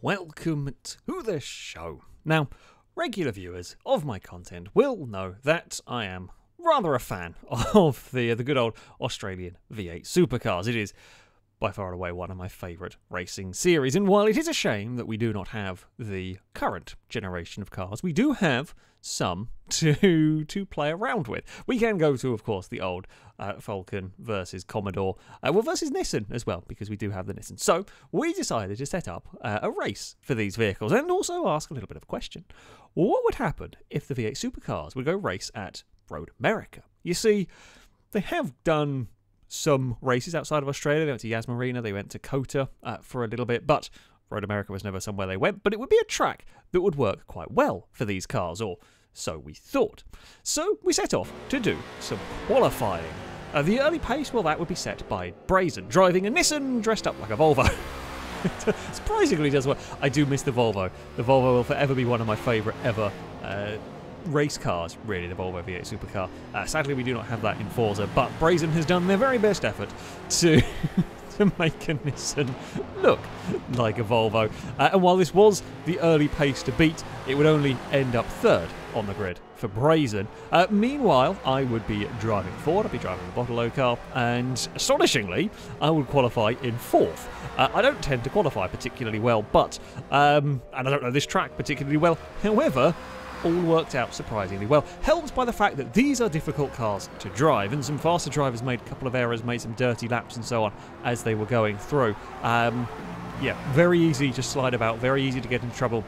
welcome to the show. Now, regular viewers of my content will know that I am rather a fan of the the good old Australian V8 supercars. It is by far and away one of my favourite racing series, and while it is a shame that we do not have the current generation of cars, we do have some to to play around with. We can go to, of course, the old uh, Falcon versus Commodore, uh, well versus Nissan as well, because we do have the Nissan. So we decided to set up uh, a race for these vehicles, and also ask a little bit of a question: What would happen if the V8 supercars would go race at Road America? You see, they have done some races outside of Australia. They went to Yas Marina, they went to COTA uh, for a little bit, but Road America was never somewhere they went. But it would be a track that would work quite well for these cars, or so we thought. So we set off to do some qualifying. Uh, the early pace, well, that would be set by Brazen, driving a Nissan dressed up like a Volvo. Surprisingly does well. I do miss the Volvo. The Volvo will forever be one of my favourite ever uh, race cars, really, the Volvo V8 supercar. Uh, sadly, we do not have that in Forza, but Brazen has done their very best effort to to make a Nissan look like a Volvo. Uh, and while this was the early pace to beat, it would only end up third on the grid for Brazen. Uh, meanwhile, I would be driving forward, I'd be driving a Bottle-O car, and astonishingly, I would qualify in fourth. Uh, I don't tend to qualify particularly well, but, um, and I don't know this track particularly well, however, all worked out surprisingly well, helped by the fact that these are difficult cars to drive, and some faster drivers made a couple of errors, made some dirty laps and so on as they were going through. Um, yeah, very easy to slide about, very easy to get into trouble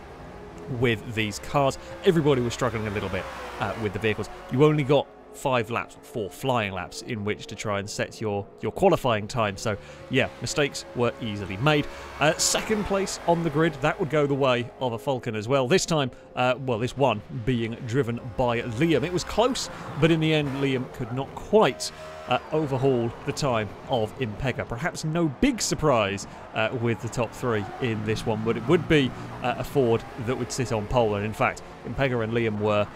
with these cars. Everybody was struggling a little bit uh, with the vehicles. You only got five laps, four flying laps in which to try and set your, your qualifying time. So, yeah, mistakes were easily made. Uh, second place on the grid, that would go the way of a Falcon as well. This time, uh, well, this one being driven by Liam. It was close, but in the end, Liam could not quite uh, overhaul the time of Impega. Perhaps no big surprise uh, with the top three in this one, but it would be uh, a Ford that would sit on pole. And in fact, Impega and Liam were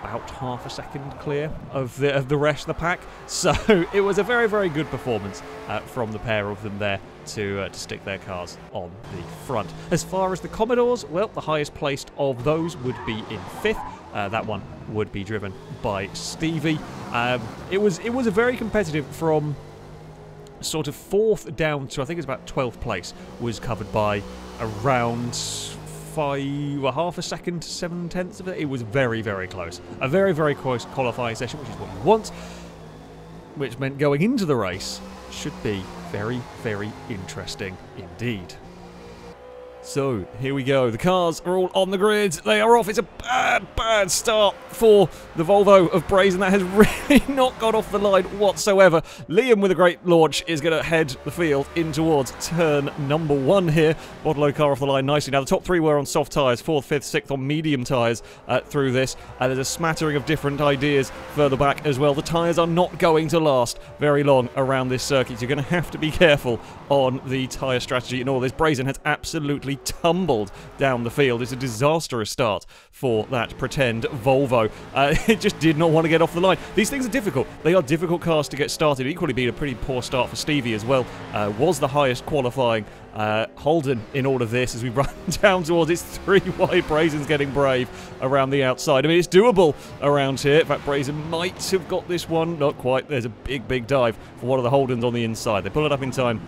about half a second clear of the, of the rest of the pack. So it was a very, very good performance uh, from the pair of them there to, uh, to stick their cars on the front. As far as the Commodores, well, the highest placed of those would be in fifth. Uh, that one would be driven by Stevie. Um, it was it was a very competitive from sort of fourth down to I think it's about 12th place was covered by around five, a half a second, seven tenths of it. It was very, very close. A very, very close qualifying session, which is what you want, which meant going into the race should be very, very interesting indeed. So, here we go. The cars are all on the grid. They are off. It's a bad, bad start for the Volvo of Brazen. That has really not got off the line whatsoever. Liam, with a great launch, is going to head the field in towards turn number one here. Bottle-O car off the line nicely. Now, the top three were on soft tyres, fourth, fifth, sixth on medium tyres uh, through this. Uh, there's a smattering of different ideas further back as well. The tyres are not going to last very long around this circuit. You're going to have to be careful on the tyre strategy and all this. Brazen has absolutely tumbled down the field. It's a disastrous start for that pretend Volvo. Uh, it just did not want to get off the line. These things are difficult. They are difficult cars to get started. Equally being a pretty poor start for Stevie as well. Uh, was the highest qualifying uh, Holden in all of this as we run down towards its three wide. Brazen's getting brave around the outside. I mean, it's doable around here. In fact, Brazen might have got this one. Not quite. There's a big, big dive for one of the Holdens on the inside. They pull it up in time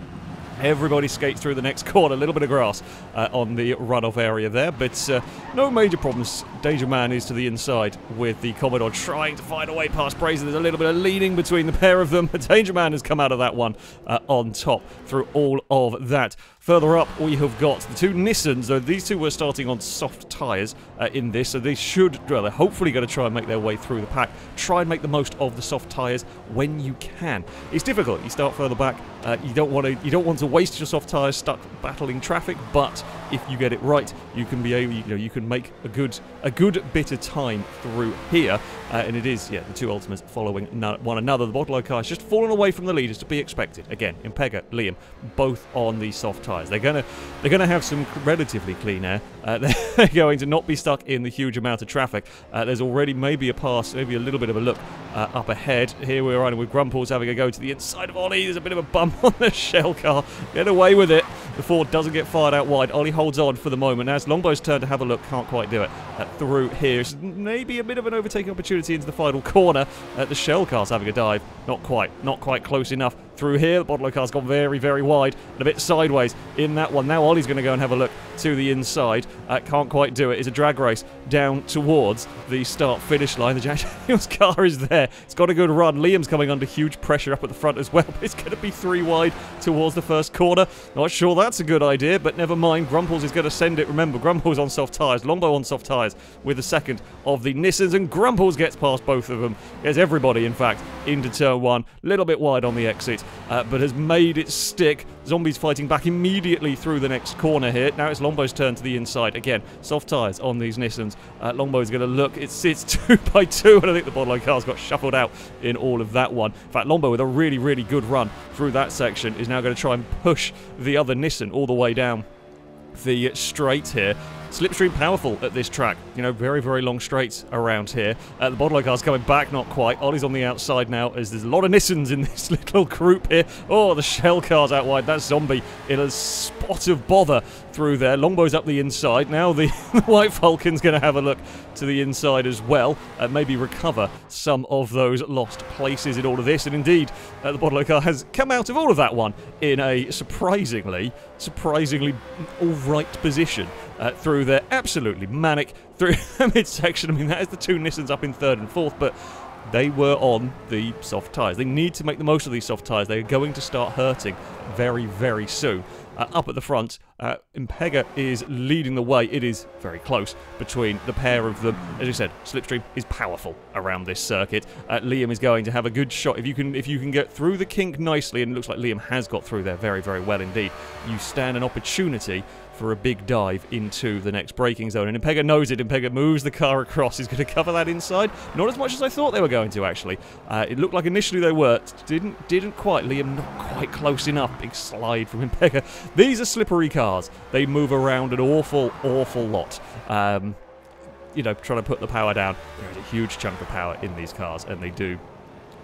Everybody skates through the next corner. A little bit of grass uh, on the runoff area there, but uh, no major problems. Danger Man is to the inside with the Commodore trying to find a way past Brazen. There's a little bit of leaning between the pair of them. Danger Man has come out of that one uh, on top through all of that. Further up, we have got the two Nissans, though these two were starting on soft tyres uh, in this, so they should, well, they're hopefully going to try and make their way through the pack. Try and make the most of the soft tyres when you can. It's difficult. You start further back. Uh, you don't want to. You don't want to waste your soft tyres stuck battling traffic, but if you get it right, you can be able. You know, you can make a good a good bit of time through here. Uh, and it is, yeah, the two Altimas following one another. The Bottle-O car has just fallen away from the leaders to be expected. Again, Impega, Liam, both on the soft tyres. They're gonna they're gonna have some relatively clean air. Uh, they're going to not be stuck in the huge amount of traffic. Uh, there's already maybe a pass, maybe a little bit of a look uh, up ahead. Here we're riding with Grumples having a go to the inside of Ollie. There's a bit of a bump on the shell car. Get away with it. The Ford doesn't get fired out wide. Ollie holds on for the moment. Now it's Longbow's turn to have a look. Can't quite do it. Uh, through here. It's maybe a bit of an overtaking opportunity into the final corner. Uh, the Shell car's having a dive. Not quite. Not quite close enough. Through here, the Bottle-O car's gone very, very wide and a bit sideways in that one. Now Ollie's going to go and have a look to the inside. Uh, can't quite do it. It's a drag race down towards the start-finish line. The Jack Daniels car is there. It's got a good run. Liam's coming under huge pressure up at the front as well. But it's going to be three wide towards the first corner. Not sure that's a good idea, but never mind. Grumples is going to send it. Remember, Grumples on soft tyres. Longbow on soft tyres with the second of the Nissans. And Grumples gets past both of them. Gets everybody, in fact, into turn one. Little bit wide on the exit uh, but has made it stick. Zombies fighting back immediately through the next corner here. Now it's Longbow's turn to the inside. Again, soft tyres on these Nissans. Uh, Longbow's going to look. It's, it's two by two, and I think the Bottle-O car's got shuffled out in all of that one. In fact, Longbow with a really, really good run through that section is now going to try and push the other Nissan all the way down the straight here. Slipstream powerful at this track. You know, very, very long straights around here. Uh, the Bottle-O car's coming back, not quite. Ollie's on the outside now as there's a lot of Nissans in this little group here. Oh, the Shell car's out wide. That zombie in a spot of bother through there. Longbow's up the inside. Now the, White Falcon's going to have a look to the inside as well. Uh, maybe recover some of those lost places in all of this. And indeed, uh, the Bottle-O car has come out of all of that one in a surprisingly, surprisingly all-right position uh, through there. Absolutely manic through the midsection. I mean, that is the two Nissans up in third and fourth, but they were on the soft tyres. They need to make the most of these soft tyres. They are going to start hurting very, very soon. Uh, up at the front, uh, Impega is leading the way. It is very close between the pair of them. As you said, Slipstream is powerful around this circuit. Uh, Liam is going to have a good shot. If you can, if you can get through the kink nicely, and it looks like Liam has got through there very, very well indeed, you stand an opportunity for a big dive into the next braking zone. And Impega knows it. Impega moves the car across. He's going to cover that inside. Not as much as I thought they were going to, actually. Uh, it looked like initially they were. Didn't didn't quite. Liam not quite close enough. Big slide from Impega. These are slippery cars. They move around an awful, awful lot. Um, you know, trying to put the power down. There is a huge chunk of power in these cars, and they do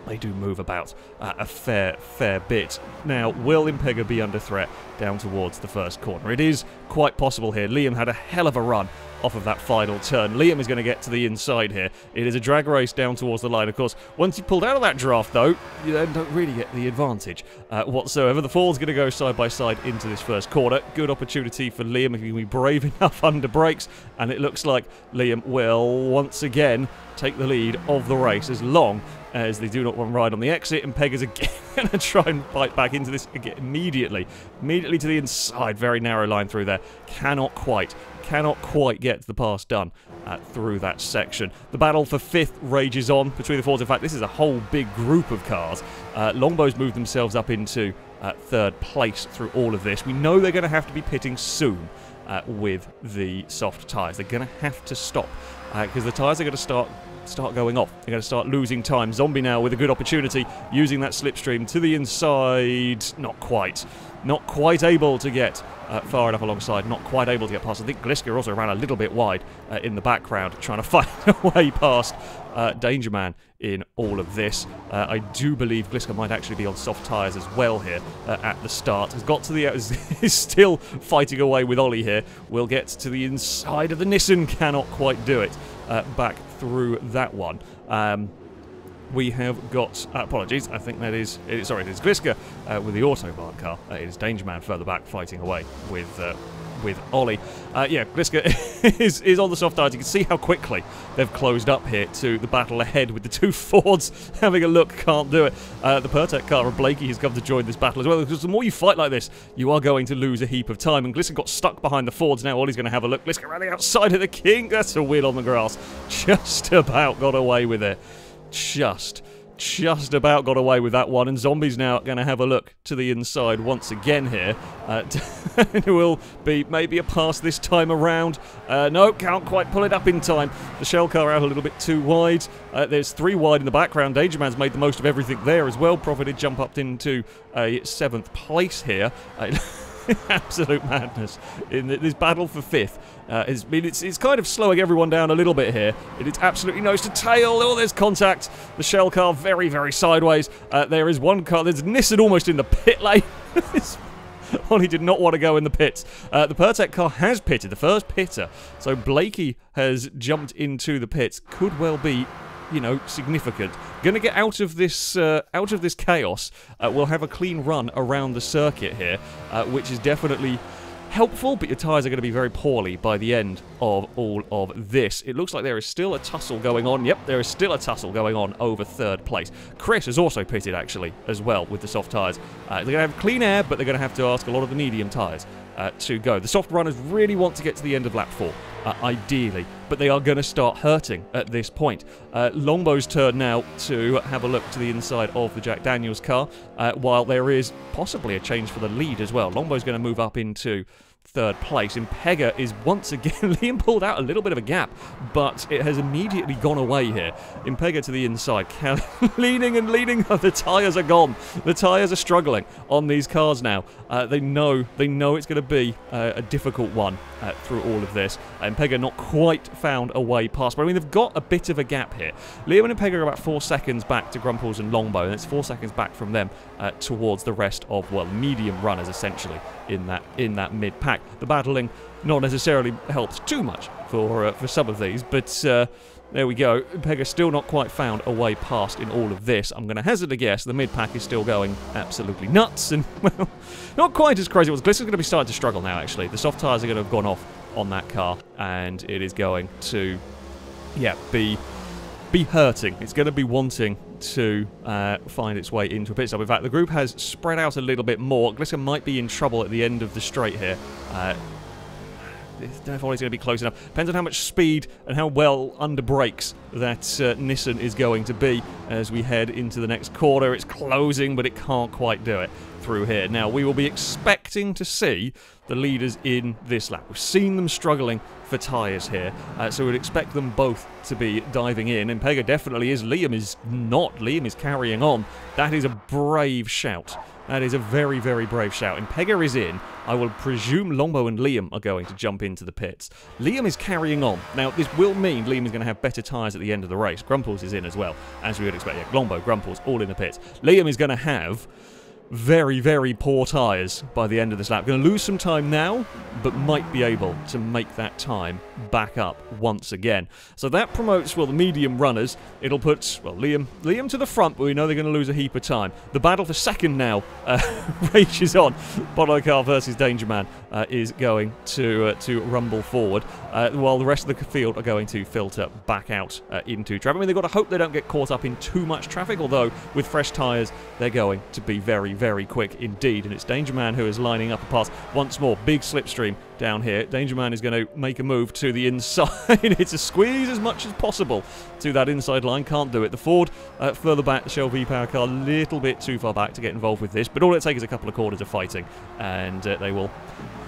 they do move about uh, a fair, fair bit. Now, will Impega be under threat down towards the first corner? It is quite possible here. Liam had a hell of a run off of that final turn. Liam is going to get to the inside here. It is a drag race down towards the line. Of course, once you pulled out of that draft, though, you then don't really get the advantage uh, whatsoever. The Ford's going to go side by side into this first corner. Good opportunity for Liam if he can be brave enough under brakes. And it looks like Liam will once again take the lead of the race as long as they do not want to ride on the exit, and Peg is again going to try and bite back into this again immediately. Immediately to the inside, very narrow line through there. Cannot quite, cannot quite get the pass done uh, through that section. The battle for fifth rages on between the fours. In fact, this is a whole big group of cars. Uh, Longbows moved themselves up into uh, third place through all of this. We know they're going to have to be pitting soon. Uh, with the soft tyres. They're going to have to stop because uh, the tyres are going to start start going off. They're going to start losing time. Zombie now with a good opportunity, using that slipstream to the inside. Not quite. Not quite able to get uh, far enough alongside. Not quite able to get past. I think Gliska also ran a little bit wide uh, in the background, trying to find a way past uh, Danger Man in all of this. Uh, I do believe Gliska might actually be on soft tyres as well here uh, at the start. Has got to the... is still fighting away with Ollie here. We'll get to the inside of the Nissan. Cannot quite do it uh, back through that one. Um, we have got, uh, apologies, I think that is, it, sorry, it is Gliska uh, with the Autobahn car. Uh, it is Danger Man further back fighting away with uh, with Ollie. Uh, yeah, Gliska is, is on the soft tires. You can see how quickly they've closed up here to the battle ahead with the two Fords having a look, can't do it. Uh, the Pirtek car of Blakey has come to join this battle as well, because the more you fight like this, you are going to lose a heap of time. And Gliska got stuck behind the Fords. Now Ollie's going to have a look. Gliska running outside of the kink. That's a wheel on the grass. Just about got away with it just just about got away with that one, and Zombies now going to have a look to the inside once again here. Uh, it will be maybe a pass this time around. Uh, no, can't quite pull it up in time. The shell car out a little bit too wide. Uh, there's three wide in the background. Dangerman's made the most of everything there as well. Profited jump up into a seventh place here. Absolute madness in this battle for fifth. Uh, it's, I mean, it's, it's kind of slowing everyone down a little bit here. It is absolutely nose to tail. Oh, there's contact. The shell car very, very sideways. Uh, there is one car. There's Nissan almost in the pit lane. Ollie did not want to go in the pits. Uh, the Pirtek car has pitted, the first pitter. So Blakey has jumped into the pits. Could well be you know, significant. Going to get out of this uh, out of this chaos. Uh, we'll have a clean run around the circuit here, uh, which is definitely helpful, but your tyres are going to be very poorly by the end of all of this. It looks like there is still a tussle going on. Yep, there is still a tussle going on over third place. Chris has also pitted, actually, as well, with the soft tyres. Uh, they're going to have clean air, but they're going to have to ask a lot of the medium tyres uh, to go. The soft runners really want to get to the end of lap 4, uh, ideally, but they are going to start hurting at this point. Uh, Longbow's turn now to have a look to the inside of the Jack Daniels car, uh, while there is possibly a change for the lead as well. Longbow's going to move up into third place. Impega is once again, Liam pulled out a little bit of a gap, but it has immediately gone away here. Impega to the inside, leaning and leaning, the tyres are gone. The tyres are struggling on these cars now. Uh, they know, they know it's going to be uh, a difficult one uh, through all of this. And Pega not quite found a way past, but I mean, they've got a bit of a gap here. Liam and Pega are about four seconds back to Grumples and Longbow, and it's four seconds back from them uh, towards the rest of, well, medium runners, essentially, in that in that mid-pack. The battling not necessarily helps too much for, uh, for some of these, but... Uh, there we go. Pega still not quite found a way past in all of this. I'm going to hazard a guess the mid-pack is still going absolutely nuts and, well, not quite as crazy. Well, Glisson's going to be starting to struggle now, actually. The soft tyres are going to have gone off on that car and it is going to, yeah, be be hurting. It's going to be wanting to uh, find its way into a pit stop. In fact, the group has spread out a little bit more. Glisson might be in trouble at the end of the straight here. Uh, don't know if Ollie's going to be close enough. Depends on how much speed and how well under brakes that uh, Nissan is going to be as we head into the next quarter. It's closing, but it can't quite do it through here. Now, we will be expecting to see the leaders in this lap. We've seen them struggling for tyres here, uh, so we'd expect them both to be diving in, and Pega definitely is. Liam is not. Liam is carrying on. That is a brave shout. That is a very, very brave shout. And Pega is in. I will presume Longbow and Liam are going to jump into the pits. Liam is carrying on. Now, this will mean Liam is going to have better tyres at the end of the race. Grumples is in as well, as we would expect. Yeah, Longbow, Grumples, all in the pits. Liam is going to have very, very poor tyres by the end of this lap. Going to lose some time now, but might be able to make that time back up once again. So that promotes, well, the medium runners. It'll put, well, Liam Liam to the front, but we know they're going to lose a heap of time. The battle for second now uh, rages on. Car versus Danger Man uh, is going to uh, to rumble forward, uh, while the rest of the field are going to filter back out uh, into traffic. I mean, they've got to hope they don't get caught up in too much traffic, although with fresh tyres, they're going to be very, very quick indeed. And it's Danger Man who is lining up a pass once more. Big slipstream down here. Danger Man is going to make a move to the inside. it's a squeeze as much as possible to that inside line. Can't do it. The Ford uh, further back, the Shell V-Power car a little bit too far back to get involved with this. But all it takes is a couple of quarters of fighting and uh, they will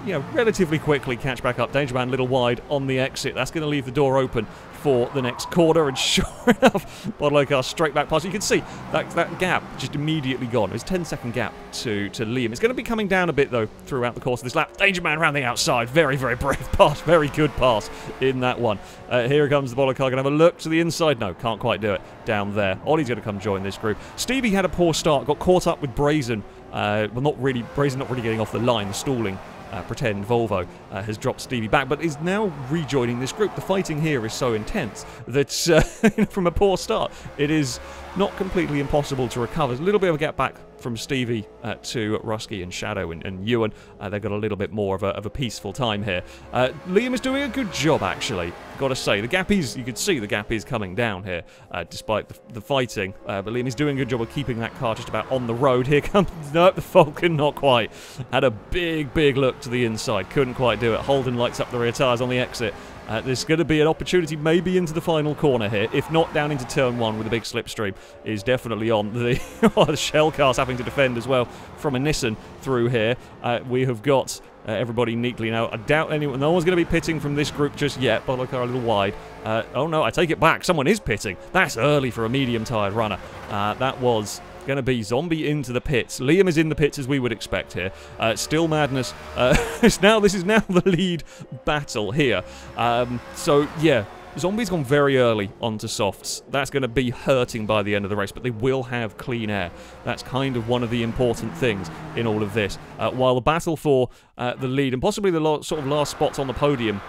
you know, relatively quickly catch back up. Danger Man a little wide on the exit. That's going to leave the door open for the next quarter, and sure enough, Bottle-O car straight back past. You can see that that gap just immediately gone. It's 10 second gap to, to Liam. It's going to be coming down a bit, though, throughout the course of this lap. Danger Man around the outside. Very, very brave pass. Very good pass in that one. Uh, here comes the Bottle-O car. Going to have a look to the inside. No, can't quite do it down there. Ollie's going to come join this group. Stevie had a poor start, got caught up with Brazen. Uh, well, not really, Brazen not really getting off the line, the stalling uh, pretend Volvo uh, has dropped Stevie back, but is now rejoining this group. The fighting here is so intense that uh, from a poor start, it is not completely impossible to recover. There's a little bit of a get back from Stevie uh, to Rusky and Shadow and, and Ewan. Uh, they've got a little bit more of a, of a peaceful time here. Uh, Liam is doing a good job, actually. Got to say, the gap is, you can see the gap is coming down here, uh, despite the, the fighting. Uh, but Liam is doing a good job of keeping that car just about on the road. Here comes, no, the Falcon, not quite. Had a big, big look to the inside. Couldn't quite do it. Holden lights up the rear tyres on the exit. Uh, there's going to be an opportunity maybe into the final corner here. If not, down into turn one with a big slipstream is definitely on. The, the shell car's having to defend as well from a Nissan through here. Uh, we have got uh, everybody neatly now. I doubt anyone, no one's going to be pitting from this group just yet. Bottle car a little wide. Uh, oh no, I take it back. Someone is pitting. That's early for a medium tired runner. Uh, that was going to be Zombie into the pits. Liam is in the pits as we would expect here. Uh, still madness. Uh, it's now this is now the lead battle here. Um, so yeah, Zombie's gone very early onto softs. That's going to be hurting by the end of the race, but they will have clean air. That's kind of one of the important things in all of this. Uh, while the battle for uh, the lead and possibly the sort of last spots on the podium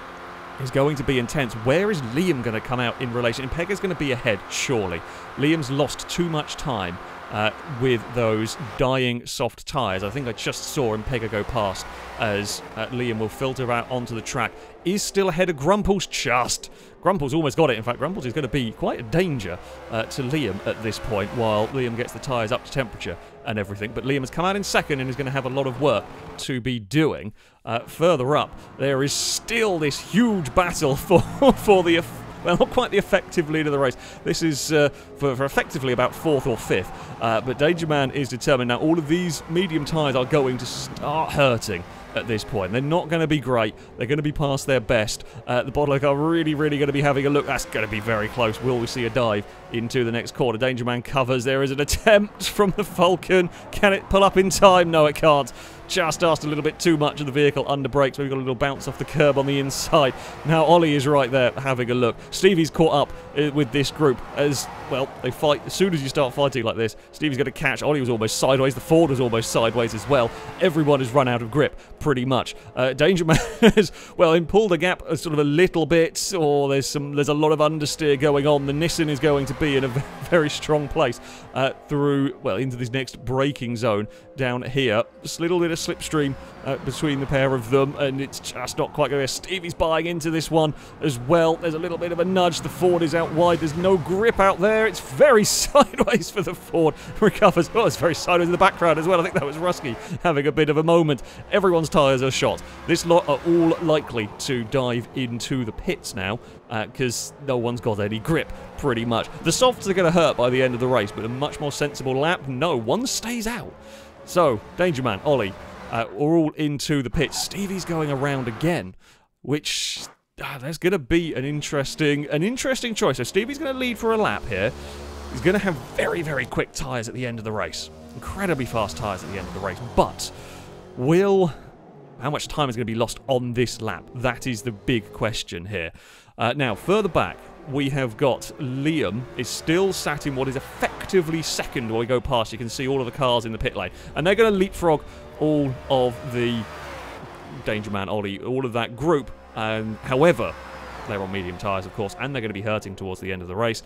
is going to be intense. Where is Liam going to come out in relation? Impega's going to be ahead, surely. Liam's lost too much time uh, with those dying soft tyres. I think I just saw Impega go past as uh, Liam will filter out onto the track. Is still ahead of Grumples, just. Grumples almost got it. In fact, Grumples is going to be quite a danger uh, to Liam at this point while Liam gets the tyres up to temperature and everything. But Liam has come out in second and is going to have a lot of work to be doing. Uh, further up, there is still this huge battle for, for the well, not quite the effective lead of the race. This is uh, for, for, effectively about fourth or fifth. Uh, but Danger Man is determined. Now, all of these medium tyres are going to start hurting at this point. They're not going to be great. They're going to be past their best. Uh, the Bottleneck are really, really going to be having a look. That's going to be very close. Will we see a dive into the next corner? Danger Man covers. There is an attempt from the Falcon. Can it pull up in time? No, it can't just asked a little bit too much of the vehicle under brakes. We've got a little bounce off the curb on the inside. Now Ollie is right there having a look. Stevie's caught up uh, with this group as, well, they fight. As soon as you start fighting like this, Stevie's going to catch. Ollie was almost sideways. The Ford was almost sideways as well. Everyone has run out of grip, pretty much. Uh, Danger Man well, in pulled the gap a sort of a little bit, or there's some, there's a lot of understeer going on. The Nissan is going to be in a very strong place uh, through, well, into this next braking zone down here. Just a little bit of slipstream uh, between the pair of them, and it's just not quite going. Stevie's buying into this one as well. There's a little bit of a nudge. The Ford is out wide. There's no grip out there. It's very sideways for the Ford. Recovers. Oh, it's very sideways in the background as well. I think that was Rusky having a bit of a moment. Everyone's tyres are shot. This lot are all likely to dive into the pits now because uh, no one's got any grip, pretty much. The softs are going to hurt by the end of the race, but a much more sensible lap, no, one stays out. So, Danger Man, Ollie, uh, are all into the pits. Stevie's going around again, which ah, there's going to be an interesting, an interesting choice. So Stevie's going to lead for a lap here. He's going to have very, very quick tyres at the end of the race. Incredibly fast tyres at the end of the race. But will how much time is going to be lost on this lap? That is the big question here. Uh, now, further back, we have got Liam is still sat in what is effectively second while we go past. You can see all of the cars in the pit lane. And they're going to leapfrog all of the Danger Man, Ollie, all of that group. Um, however, they're on medium tyres, of course, and they're going to be hurting towards the end of the race.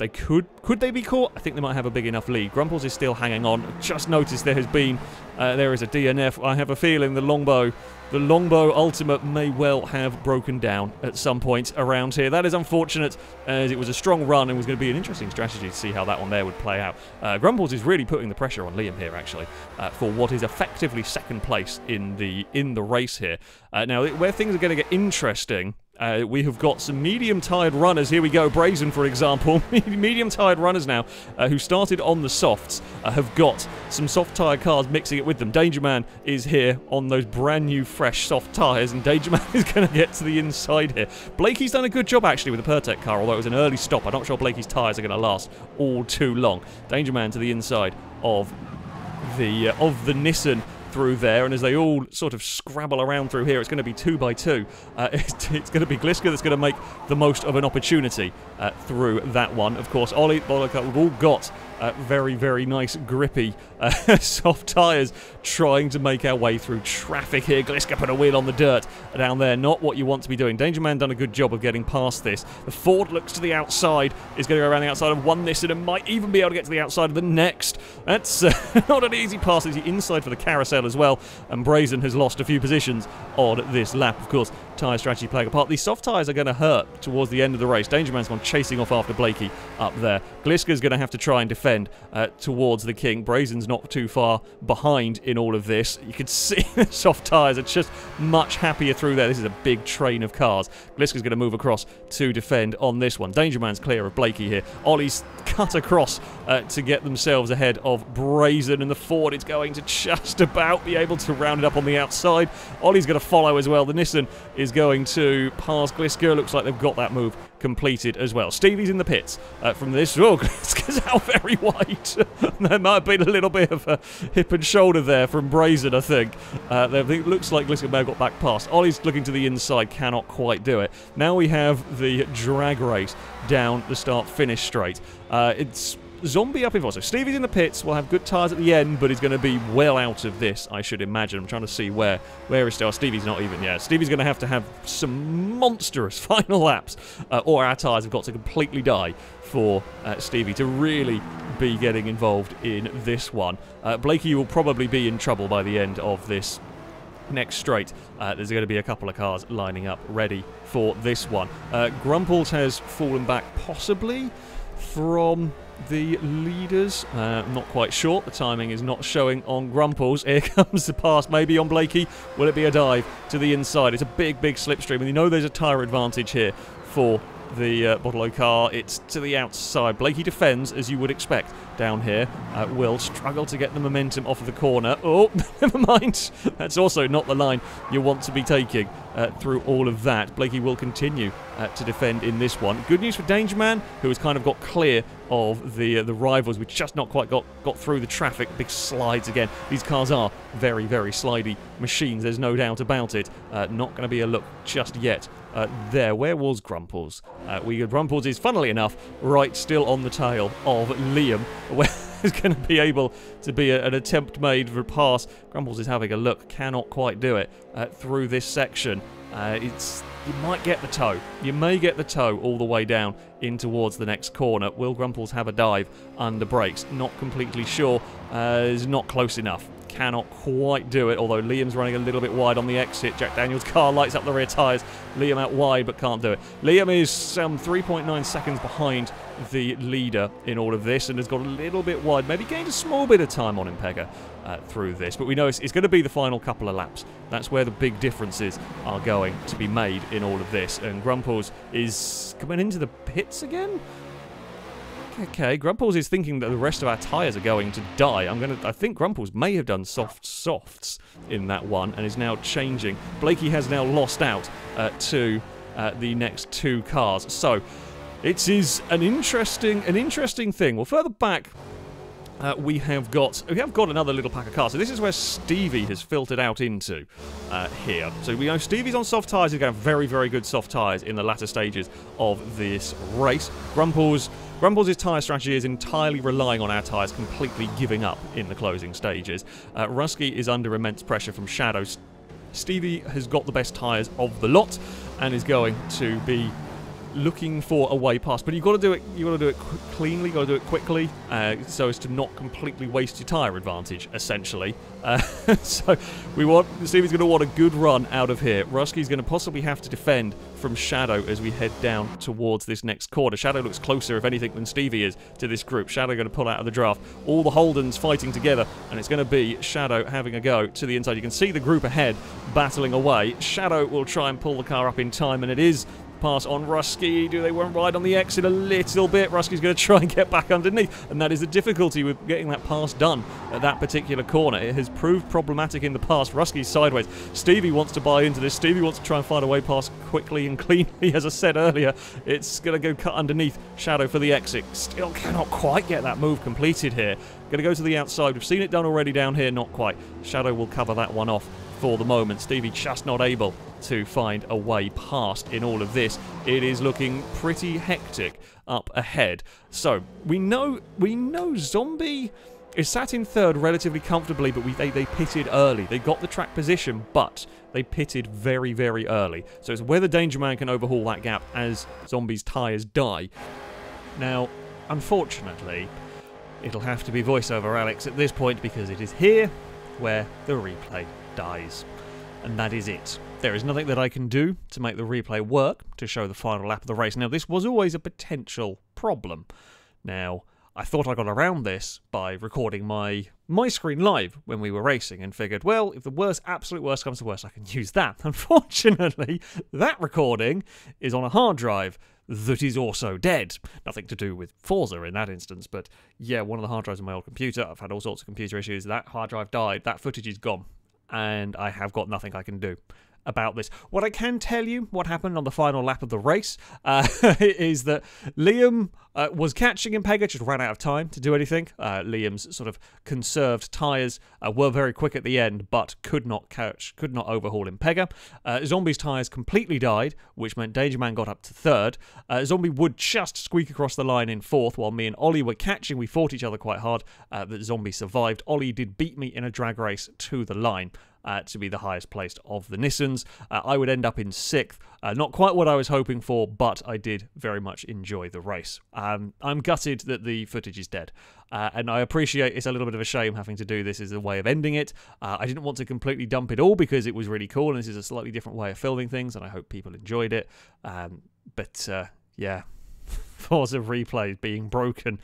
They could, could they be caught? I think they might have a big enough lead. Grumples is still hanging on. Just noticed there has been, uh, there is a DNF. I have a feeling the longbow, the longbow Altima may well have broken down at some point around here. That is unfortunate as it was a strong run and was going to be an interesting strategy to see how that one there would play out. Uh, Grumples is really putting the pressure on Liam here actually uh, for what is effectively second place in the in the race here. Uh, now where things are going to get interesting uh, we have got some medium-tired runners. Here we go. Brazen, for example. medium-tired runners now uh, who started on the softs uh, have got some soft-tired cars mixing it with them. Danger Man is here on those brand new, fresh, soft tyres, and Danger Man is going to get to the inside here. Blakey's done a good job, actually, with the Pirtek car, although it was an early stop. I'm not sure Blakey's tyres are going to last all too long. Danger Man to the inside of the, uh, of the Nissan through there, and as they all sort of scrabble around through here, it's going to be two by two. Uh, it's, it's going to be Gliska that's going to make the most of an opportunity uh, through that one. Of course, Ollie Bollica, we've all got uh, very, very nice, grippy, uh, soft tyres trying to make our way through traffic here. Gliska put a wheel on the dirt down there. Not what you want to be doing. Danger Man done a good job of getting past this. The Ford looks to the outside, is going to go around the outside of one this, and it might even be able to get to the outside of the next. That's uh, not an easy pass. It's the inside for the carousel as well, and Brazen has lost a few positions on this lap. Of course, tyre strategy playing a part. These soft tyres are going to hurt towards the end of the race. Danger Man's gone chasing off after Blakey up there. Gliska's going to have to try and defend uh, towards the kink. Brazen's not too far behind in all of this. You can see the soft tyres are just much happier through there. This is a big train of cars. Gliska's going to move across to defend on this one. Danger Man's clear of Blakey here. Ollie's cut across uh, to get themselves ahead of Brazen and the Ford is going to just about be able to round it up on the outside. Ollie's going to follow as well. The Nissan is going to pass Gliska. Looks like they've got that move completed as well. Stevie's in the pits uh, from this. Oh, it's out very wide. there might have been a little bit of a hip and shoulder there from Brazen, I think. Uh, it looks like have got back past. Ollie's looking to the inside, cannot quite do it. Now we have the drag race down the start-finish straight. Uh, it's Zombie up in front. So Stevie's in the pits. We'll have good tyres at the end, but he's going to be well out of this, I should imagine. I'm trying to see where where is still. Stevie's not even yet. Stevie's going to have to have some monstrous final laps, uh, or our tyres have got to completely die for uh, Stevie to really be getting involved in this one. Uh, Blakey will probably be in trouble by the end of this next straight. Uh, there's going to be a couple of cars lining up ready for this one. Uh, Grumples has fallen back possibly from the leaders. Uh, not quite sure. The timing is not showing on Grumples. Here comes the pass, maybe on Blakey. Will it be a dive to the inside? It's a big, big slipstream, and you know there's a tyre advantage here for the uh, Bottle car. It's to the outside. Blakey defends, as you would expect down here. Uh, will struggle to get the momentum off of the corner. Oh, never mind. That's also not the line you want to be taking uh, through all of that. Blakey will continue uh, to defend in this one. Good news for Danger Man, who has kind of got clear of the uh, the rivals. We just not quite got, got through the traffic. Big slides again. These cars are very, very slidey machines. There's no doubt about it. Uh, not going to be a look just yet uh, there. Where was Grumples? Uh, we Grumples is, funnily enough, right still on the tail of Liam, is going to be able to be a, an attempt made for a pass. Grumples is having a look, cannot quite do it uh, through this section. Uh, it's you might get the toe. You may get the toe all the way down in towards the next corner. Will Grumples have a dive under brakes? Not completely sure. Uh, is not close enough cannot quite do it, although Liam's running a little bit wide on the exit. Jack Daniels' car lights up the rear tyres. Liam out wide, but can't do it. Liam is um, 3.9 seconds behind the leader in all of this and has got a little bit wide, maybe gained a small bit of time on Impega uh, through this. But we know it's, it's going to be the final couple of laps. That's where the big differences are going to be made in all of this. And Grumples is coming into the pits again? Okay, Grumples is thinking that the rest of our tyres are going to die. I'm gonna. I think Grumples may have done soft softs in that one and is now changing. Blakey has now lost out uh, to uh, the next two cars. So it is an interesting, an interesting thing. Well, further back. Uh, we have got we have got another little pack of cars. So this is where Stevie has filtered out into uh, here. So we know Stevie's on soft tyres. He's have very very good soft tyres in the latter stages of this race. Grumples Grumples' tyre strategy is entirely relying on our tyres completely giving up in the closing stages. Uh, Rusky is under immense pressure from Shadows. Stevie has got the best tyres of the lot and is going to be looking for a way past. But you've got to do it. You've got to do it cleanly. You've got to do it quickly, uh, so as to not completely waste your tyre advantage. Essentially, uh, so we want Stevie's going to want a good run out of here. Rusky's going to possibly have to defend from Shadow as we head down towards this next corner. Shadow looks closer, if anything, than Stevie is to this group. Shadow going to pull out of the draft. All the Holdens fighting together, and it's going to be Shadow having a go to the inside. You can see the group ahead battling away. Shadow will try and pull the car up in time, and it is pass on Rusky. Do they want ride on the exit a little bit? Rusky's going to try and get back underneath, and that is the difficulty with getting that pass done at that particular corner. It has proved problematic in the past. Rusky's sideways. Stevie wants to buy into this. Stevie wants to try and find a way past quickly and cleanly. As I said earlier, it's going to go cut underneath Shadow for the exit. Still cannot quite get that move completed here. Going to go to the outside. We've seen it done already down here. Not quite. Shadow will cover that one off for the moment. Stevie just not able to find a way past in all of this. It is looking pretty hectic up ahead. So we know we know Zombie is sat in third relatively comfortably, but we, they, they pitted early. They got the track position, but they pitted very, very early. So it's whether Danger Man can overhaul that gap as Zombie's tyres die. Now, unfortunately, it'll have to be voiceover Alex at this point because it is here where the replay dies. And that is it. There is nothing that I can do to make the replay work to show the final lap of the race. Now, this was always a potential problem. Now, I thought I got around this by recording my my screen live when we were racing and figured, well, if the worst, absolute worst comes to worst, I can use that. Unfortunately, that recording is on a hard drive that is also dead. Nothing to do with Forza in that instance, but yeah, one of the hard drives in my old computer, I've had all sorts of computer issues. That hard drive died, that footage is gone, and I have got nothing I can do about this. What I can tell you, what happened on the final lap of the race, uh, is that Liam uh, was catching Impega, just ran out of time to do anything. Uh, Liam's sort of conserved tyres uh, were very quick at the end, but could not catch, could not overhaul Impega. Uh, Zombie's tyres completely died, which meant Danger Man got up to third. Uh, Zombie would just squeak across the line in fourth, while me and Ollie were catching. We fought each other quite hard, but Zombie survived. Ollie did beat me in a drag race to the line uh, to be the highest placed of the Nissans. Uh, I would end up in sixth. Uh, not quite what I was hoping for, but I did very much enjoy the race. Um, I'm gutted that the footage is dead. Uh, and I appreciate it's a little bit of a shame having to do this as a way of ending it. Uh, I didn't want to completely dump it all because it was really cool and this is a slightly different way of filming things, and I hope people enjoyed it. Um, but uh, yeah, Forza replay being broken.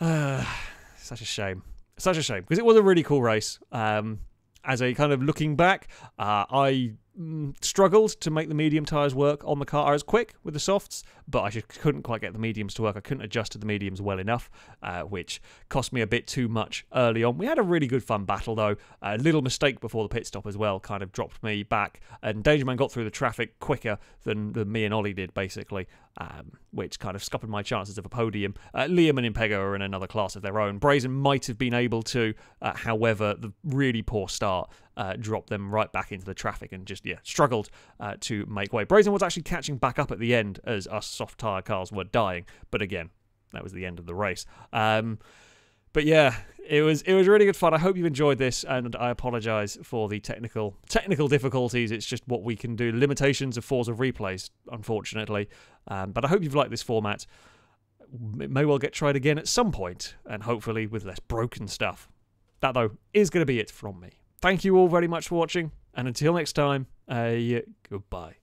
such a shame. Such a shame because it was a really cool race. Um, as a kind of looking back, uh, I mm, struggled to make the medium tyres work on the car. I was quick with the softs, but I just couldn't quite get the mediums to work. I couldn't adjust to the mediums well enough, uh, which cost me a bit too much early on. We had a really good fun battle though. A little mistake before the pit stop as well kind of dropped me back, and Dangerman got through the traffic quicker than, than me and Ollie did basically, um, which kind of scuppered my chances of a podium. Uh, Liam and Impega are in another class of their own. Brazen might have been able to, uh, however, the really poor start uh, dropped them right back into the traffic and just yeah struggled uh, to make way. Brazen was actually catching back up at the end as us soft tire cars were dying, but again, that was the end of the race. Um, but yeah, it was it was really good fun. I hope you enjoyed this, and I apologise for the technical technical difficulties. It's just what we can do. Limitations of Forza of replays, unfortunately. Um, but I hope you've liked this format. It may well get tried again at some point, and hopefully with less broken stuff. That though is going to be it from me. Thank you all very much for watching, and until next time, uh, goodbye.